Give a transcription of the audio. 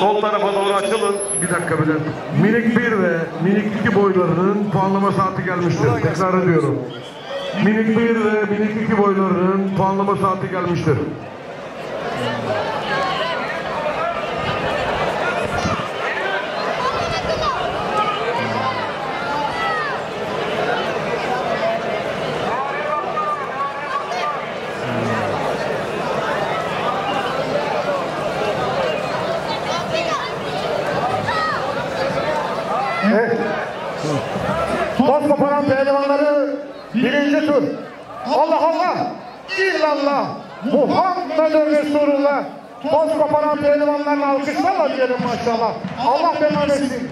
sol tarafa doğru açılın. Bir dakika Bülent. Minik 1 ve minik 2 boylarının puanlama saati gelmiştir. Tekrar ediyorum. Minik 1 ve minik 2 boylarının puanlama saati gelmiştir. Evet. Toz koparan pehlivanları birinci tur. Allah Allah. İllallah. Muhammed Resulullah. Toz koparan pehlivanlarını alkışlarla diyelim maşallah. Allah belanı etsin.